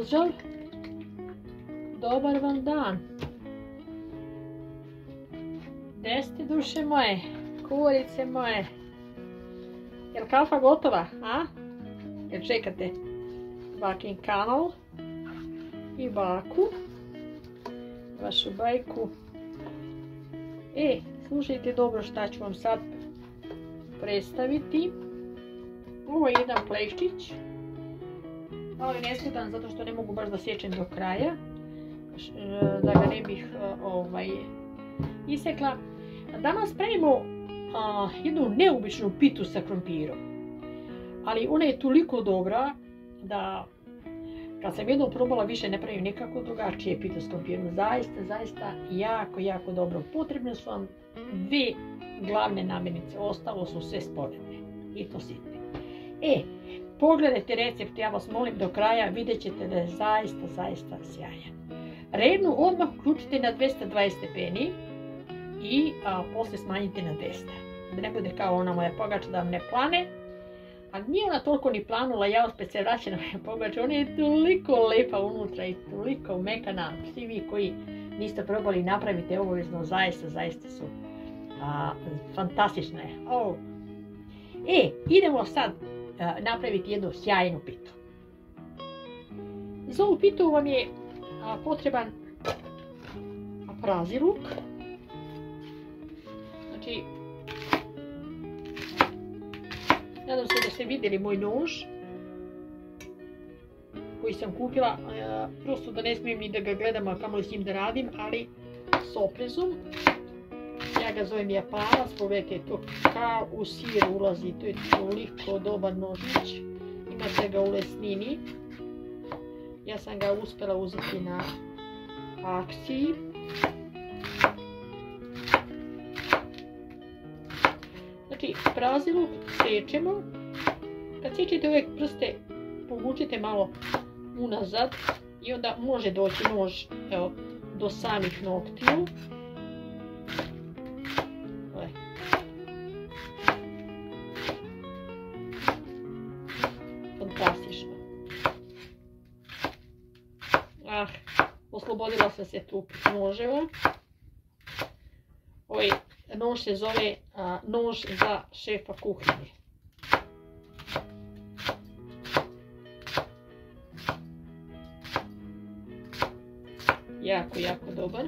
pozdrav. Dobar vam dan. Gdje ste duše moje? Kurice moje. Jel kafa gotova, a? Jel čekate? Bakin kanal i baku. Vašu bajku. E, slušajte dobro šta ću vam sad predstaviti. Ovo je jedan pleščić. Je nesretan zato što ne mogu baš da sječem do kraja. Da ga ne bih ovaj, isekla. Danas pravimo jednu neobičnu pitu sa krompirom. Ali ona je toliko dobra da kad sam jednom probala više ne pravim nekako drugačije pitu s krompirom. Zaista, zaista jako, jako dobro. Potrebne su vam dve glavne namirnice. Ostalo su sve sporedne. I to sitne. E, pogledajte recept, ja vas molim do kraja, vidjet ćete da je zaista, zaista sjajan. Rednu odmah uključite na 220 stepeni i a, poslije smanjite na 200. Da ne bude kao ona moja pogača da vam ne plane. A nije ona toliko ni planula, ja opet se vraćam na moja pogača. Ona je toliko lepa unutra i toliko mekana. Svi vi koji niste probali napravite obavezno, zaista, zaista su fantastične. Oh. E, idemo sad napraviti jednu sjajnu pitu. Za ovu pitu vam je potreban prazi luk. Znači, nadam se da ste vidjeli moj nož koji sam kupila, prosto da ne smijem ni da ga gledam, a kamo s njim da radim, ali s oprezom. Ja ga zovem japanac, pogledajte to kao u sir ulazi, to je toliko dobar nožić. Imate ga u lesnini. Ja sam ga uspjela uzeti na akciji. Znači, prazilu sečemo. Kad sečete uvijek prste, povučite malo unazad i onda može doći nož evo, do samih noktiju. Oslobodila sam se tu noževa. Ovaj nož se zove nož za šefa kuhinje. Jako, jako dobar.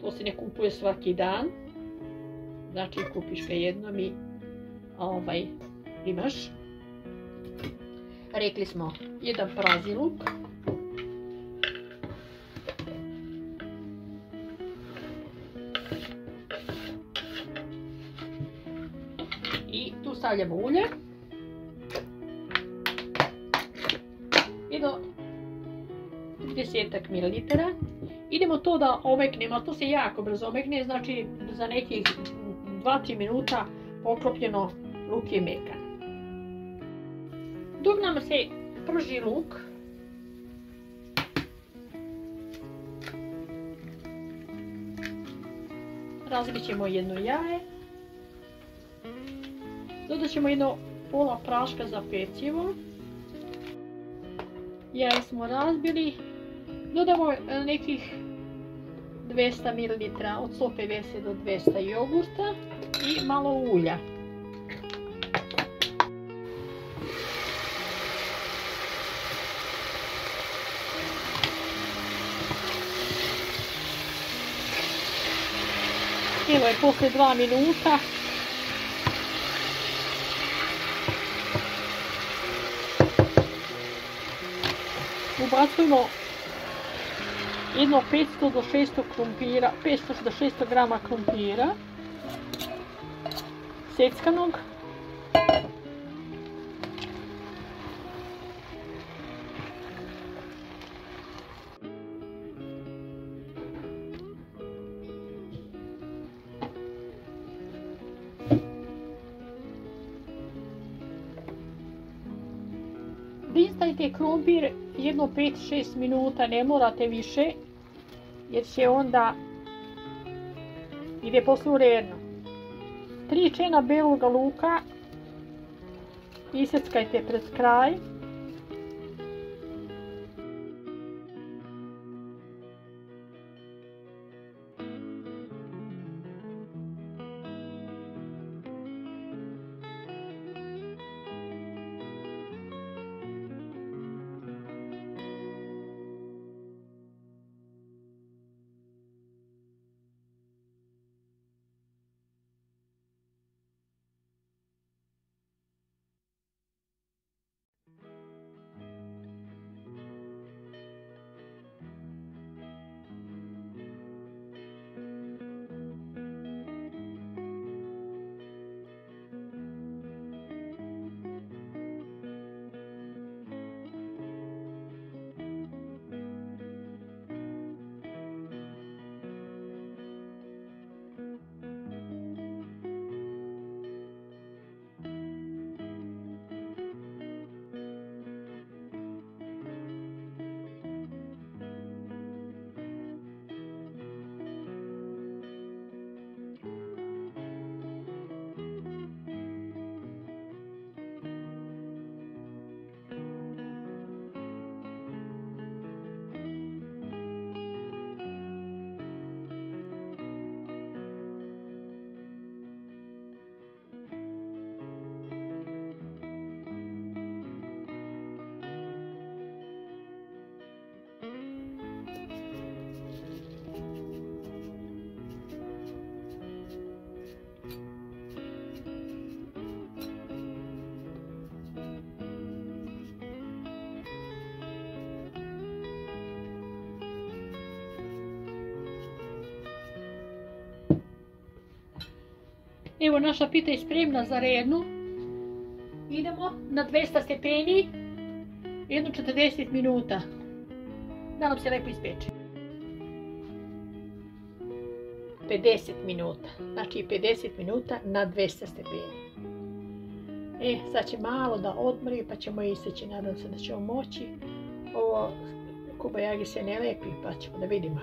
To se ne kupuje svaki dan. Znači kupiš ga jednom i ovaj, imaš. Rekli smo jedan prazi luk. I tu stavljamo ulje. I do 30 ml. Idemo to da omeknemo, to se jako brzo omekne, znači za nekih 2-3 minuta poklopljeno luk je mekan. Dok nam se prži luk, razbit ćemo jedno jaje, dodat ćemo jedno pola praška za pecivo, jaje smo razbili, dodamo nekih 200 ml od 150 do 200 jogurta i malo ulja. Evo je poslije dva minuta. Ubacujemo jedno 500 do 600 krumpira, 500 do 600 grama krumpira seckanog. Listajte krumpir jedno 5-6 minuta, ne morate više, jer će onda ide posle uredno. 3 čena beloga luka Isjeckajte pred kraj. Evo naša pita je spremna za rednu. Idemo na 200 stepeni, jedno 40 minuta. Da nam se lepo ispeče. 50 minuta, znači 50 minuta na 200 stepeni. E, sad će malo da odmori pa ćemo isteći, nadam se da ćemo moći. Ovo kubajagi se ne lepi pa ćemo da vidimo.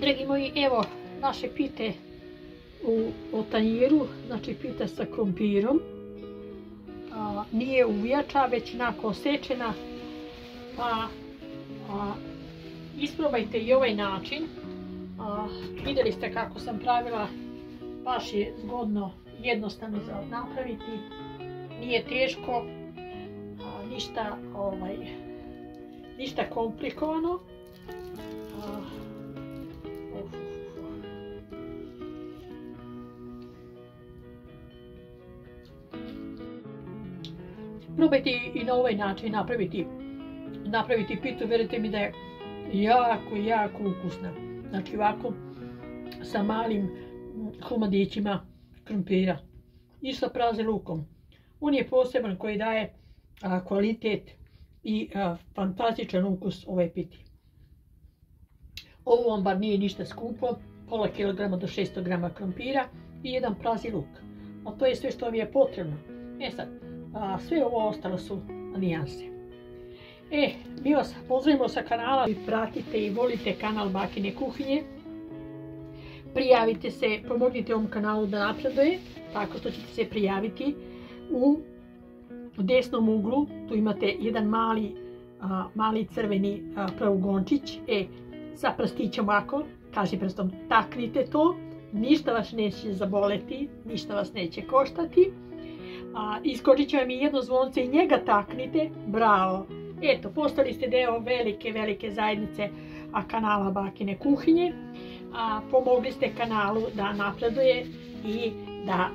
Dragi moji, evo naše pite u, u tanjiru, znači pita sa krompirom. nije uvijača, već onako osečena. Pa isprobajte i ovaj način. vidjeli ste kako sam pravila, baš je zgodno, jednostavno za napraviti. Nije teško, ništa, ovaj, ništa komplikovano. Probajte i na ovaj način napraviti, napraviti pitu, verite mi da je jako, jako ukusna. Znači ovako sa malim komadićima krompira i sa prazim lukom. On je poseban koji daje kvalitet i fantastičan ukus ove piti. Ovo vam bar nije ništa skupo, pola kilograma do 600 grama krompira i jedan prazi luk. A to je sve što vam je potrebno. E sad, a sve ovo ostalo su nijanse. E, mi vas pozdravimo sa kanala, pratite i volite kanal Bakine kuhinje. Prijavite se, pomognite ovom kanalu da napreduje, tako što ćete se prijaviti. U desnom uglu tu imate jedan mali, mali crveni pravugončić, e, sa prstićem ovako, kaži prstom taknite to, ništa vas neće zaboleti, ništa vas neće koštati a, iskočit će vam i jedno zvonce i njega taknite, bravo. Eto, postali ste deo velike, velike zajednice a, kanala Bakine kuhinje. A, pomogli ste kanalu da napreduje i da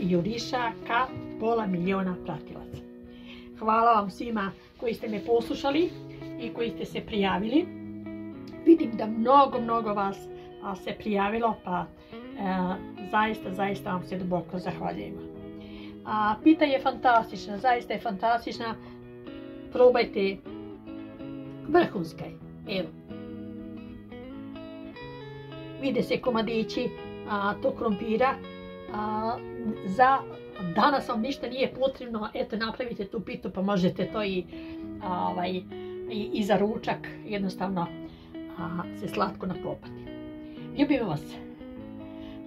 juriša ka pola miliona pratilaca. Hvala vam svima koji ste me poslušali i koji ste se prijavili. Vidim da mnogo, mnogo vas se prijavilo, pa e, zaista, zaista vam se duboko zahvaljujemo. A pita je fantastična, zaista je fantastična. Probajte. Vrhunska je. Evo. Vide se komadići a, to krompira. A, za danas vam ništa nije potrebno. Eto, napravite tu pitu pa možete to i, ovaj, i, za ručak jednostavno a, se slatko naklopati. Ljubim vas.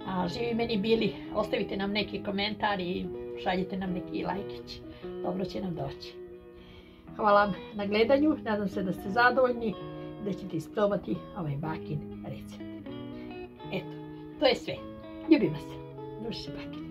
A živi meni bili, ostavite nam neki komentar i šaljite nam neki lajkić. Dobro će nam doći. Hvala vam na gledanju, nadam se da ste zadovoljni da ćete isprobati ovaj bakin recept. Eto, to je sve. Ljubim vas. Duši bakin.